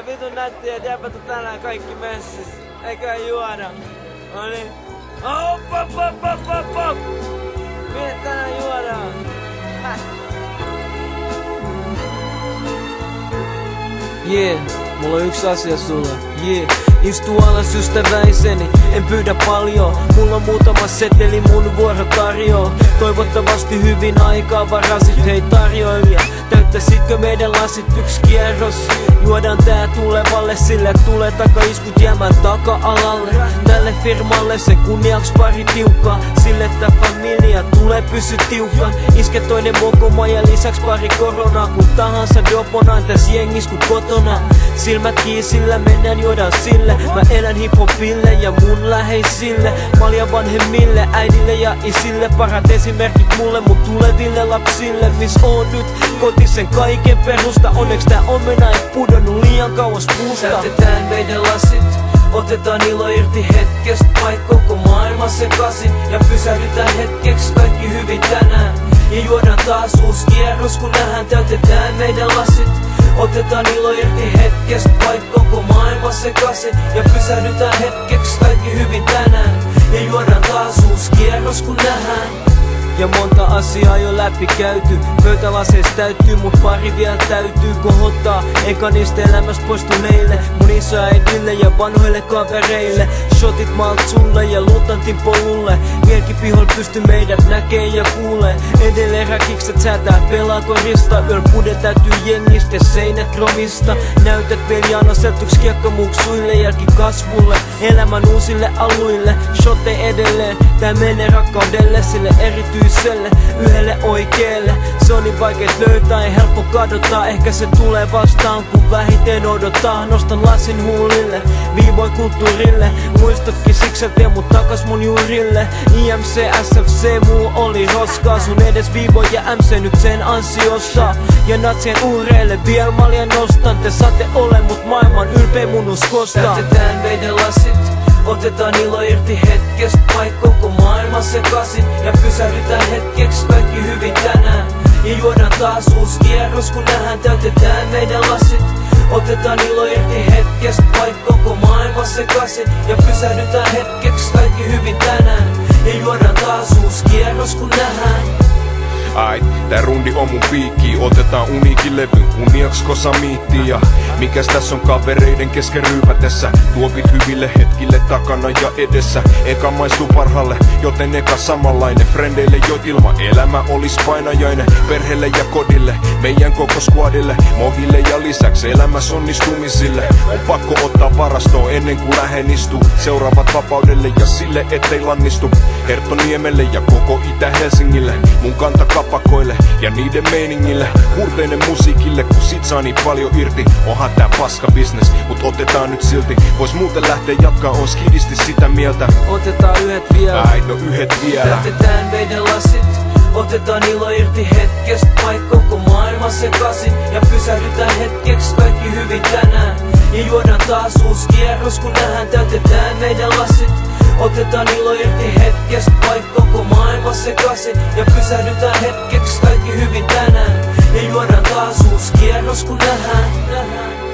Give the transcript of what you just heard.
ihan vitun nättiä, että on tänään kaikki messis. Eikä juoda. No niin. Oh, pop, pop, pop, pop, pop. Minne tänään juodaan? Häh? Yeah, mulla on yksi asia sulle. Yeah, istu alas ystäväiseni, en pyydä paljon. Mulla on muutama seteli, mun vuoro tarjoaa. Toivottavasti hyvin aikaa varasit, hei tarjoilija. Täyttäisitkö meidän lasit yksi kierros? Juodaan tää tulevalle, sille tulee takaiskut jäämään taka-alalle Tälle firmalle se kunniaks pari tiukkaa Sille että familia tulee pysy tiukka Iske toinen mokoma ja lisäks pari koronaa Kun tahansa dopona täs jengis ku kotona Silmät kiisillä mennään juodaan sille Mä elän hiphopille ja mun läheisille. Malja vanhemmille, äidille ja isille. Parat esimerkit mulle mun tuleville lapsille. Miss on nyt kotisen kaiken perusta? Onneks tää omena ei pudonnut liian kauas puusta. Täytetään meidän lasit. Otetaan ilo irti hetkestä, vaikka koko maailma sekasin Ja pysähdytään hetkeksi kaikki hyvin tänään. Ja juodaan taas uusi kierros, kun nähdään. Täytetään meidän lasit. Otetaan ilo irti hetkestä, vaikka sekasin Ja pysähdytään hetkeksi kaikki hyvin tänään. Ja juodaan taas uusi kierros, kun nähdään ja monta asiaa jo läpi käyty. Pöytälaseis täyttyy, mut pari vielä täytyy kohottaa. Eka niistä elämästä poistuneille Mun isoäidille ja vanhoille kavereille. Shotit malt sulle ja lutantin polulle Vieläkin pihol pysty meidät näkee ja kuulee. Edelleen räkikset säätää pelaa korista. Yöl pude täytyy jengistä seinät kromista Näytät vielä janoseltuks kiekkamuksuille Jälki kasvulle, elämän uusille aluille Shotte edelleen, tää menee rakkaudelle Sille erityiselle, yhdelle oikeelle. Se on niin vaikea löytää, ei helppo kadottaa Ehkä se tulee vastaan, kun vähiten odottaa. Nostan lasin huulille, viivoi kulttuurille. Muistotkin siksi vie mut takas mun juurille. IMC, SFC, muu oli roskaa. Sun edes viivoi ja MC nyt sen ansiosta. Ja natsien uureille vielä malja nostan. Te saatte ole mut maailman ylpeä mun uskosta. Täytetään meidän lasit. Otetaan ilo irti hetkestä, vaikka maailma sekasin Ja pysähdytään hetkeksi kaikki hyvin tänään. Ja juodaan taas uusi kierros, kun nähdään täytetään meidän lasit Otetaan ilo irti hetkestä, vaikka koko maailma sekasin Ja pysähdytään hetkeksi kaikki hyvin tänään. Ja juodaan taas uusi kierros, kun nähdään Ai, tää rundi on mun piikki. Otetaan uniikin levyn kunniaks kosamiitti Ja mikäs tässä on kavereiden kesken ryypätessä? Tuopit hyville hetkille takana ja edessä. Eka maistuu parhaalle, joten eka samanlainen. Frendeille jo ilma elämä olis painajainen. Perheelle ja kodille, meidän koko squadille. Mohille ja lisäksi elämässä onnistumisille. On pakko ottaa varastoa ennen kuin lähen istuu Seuraavat vapaudelle ja sille ettei lannistu. Herttoniemelle ja koko Itä-Helsingille. Mun kanta kapakoille ja niiden meiningille. Hurteinen musiikille, kun sit saa niin paljon irti. Onhan tää paska business, mut otetaan nyt silti. Vois muuten lähteä jatkaa, on skidisti sitä mieltä. Otetaan yhdet vielä. Ai no yhdet vielä. Täytetään meidän lasit. Otetaan ilo irti hetkestä, vaikka koko maailma sekasin Ja pysähdytään hetkeksi kaikki hyvin tänään Ja juodaan taas uusi kierros, kun nähdään täytetään meidän lasit. Otetaan ilo irti hetkestä, vaikka koko maailma sekasin Ja pysähdytään hetkeksi kaikki hyvin tänään. Ja juodaan taas uusi kierros, kun nähdään